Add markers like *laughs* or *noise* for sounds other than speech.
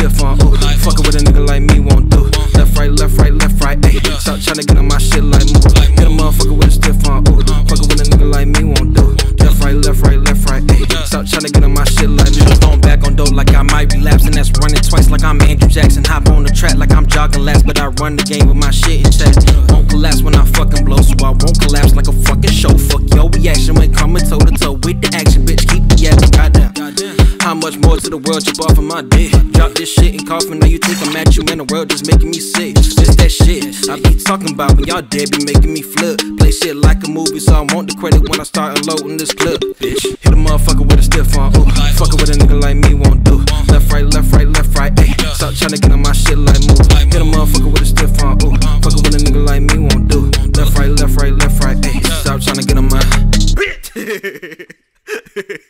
stiff arm. Ooh, fuckin' with a nigga like me won't do. Left, right, left, right, left, right. Ayy, stop trying to get on my shit like move. Hit a motherfucker with a stiff arm. Ooh, fuckin' with a nigga like me won't do. Left, right, left, right, left, right. Ayy, stop trying to get on my shit like move. Throwing back on dope like I might relapse, and that's running twice like I'm Andrew Jackson. Hop on the track like I'm jogging last, but I run the game with my shit in check. Won't much more to the world just off of my dick. Drop this shit and cough and now you think I'm at you, man. The world just making me sick. Just that shit I be talking about when y'all dead be making me flip. Play shit like a movie, so I want the credit when I start unloading this clip. Bitch, hit a motherfucker with a stiff arm. Ooh, fuckin' with a nigga like me won't do. Left, right, left, right, left, right. Ayy, stop trying to get on my shit like move. Hit a motherfucker with a stiff arm. Ooh, fuckin' with a nigga like me won't do. Left, right, left, right, left, right. Ayy, stop trying to get on my bitch. *laughs* *laughs* *laughs*